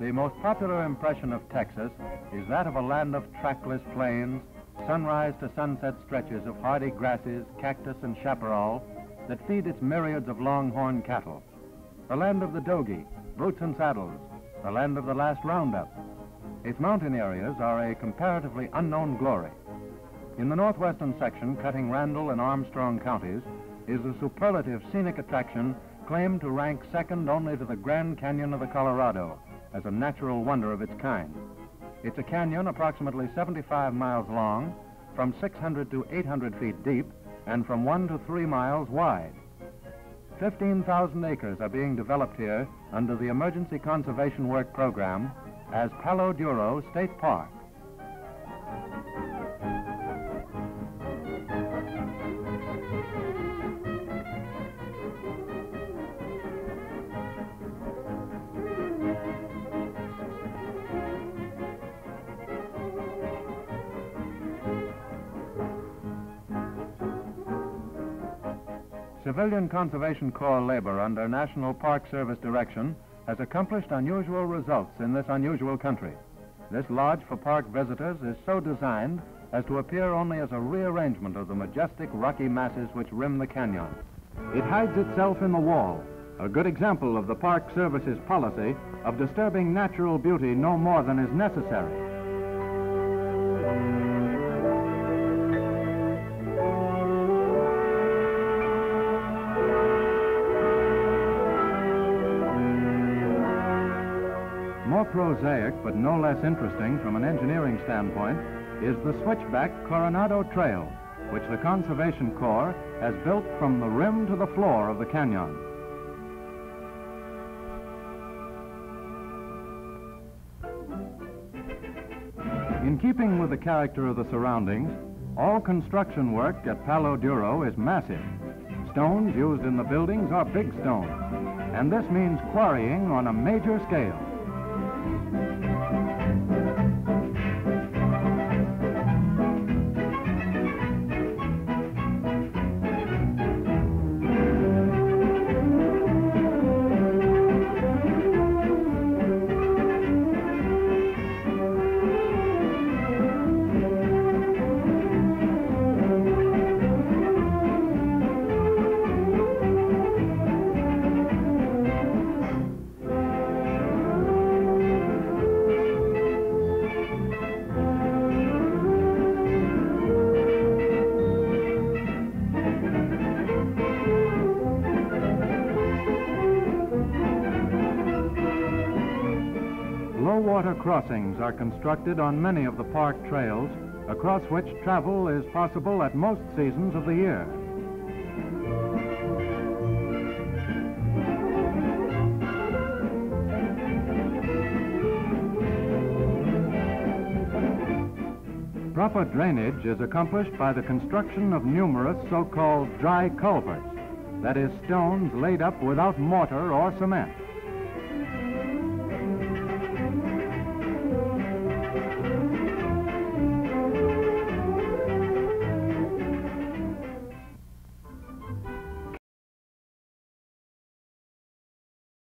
The most popular impression of Texas is that of a land of trackless plains, sunrise to sunset stretches of hardy grasses, cactus, and chaparral that feed its myriads of longhorn cattle. The land of the dogie, boots and saddles, the land of the last roundup. Its mountain areas are a comparatively unknown glory. In the northwestern section, cutting Randall and Armstrong counties, is a superlative scenic attraction claimed to rank second only to the Grand Canyon of the Colorado as a natural wonder of its kind. It's a canyon approximately 75 miles long, from 600 to 800 feet deep, and from one to three miles wide. 15,000 acres are being developed here under the Emergency Conservation Work Program as Palo Duro State Park. Civilian Conservation Corps labor under National Park Service direction has accomplished unusual results in this unusual country. This lodge for park visitors is so designed as to appear only as a rearrangement of the majestic rocky masses which rim the canyon. It hides itself in the wall, a good example of the Park Service's policy of disturbing natural beauty no more than is necessary. More prosaic, but no less interesting from an engineering standpoint, is the switchback Coronado Trail, which the Conservation Corps has built from the rim to the floor of the canyon. In keeping with the character of the surroundings, all construction work at Palo Duro is massive. Stones used in the buildings are big stones, and this means quarrying on a major scale. Water crossings are constructed on many of the park trails across which travel is possible at most seasons of the year. Proper drainage is accomplished by the construction of numerous so-called dry culverts, that is, stones laid up without mortar or cement.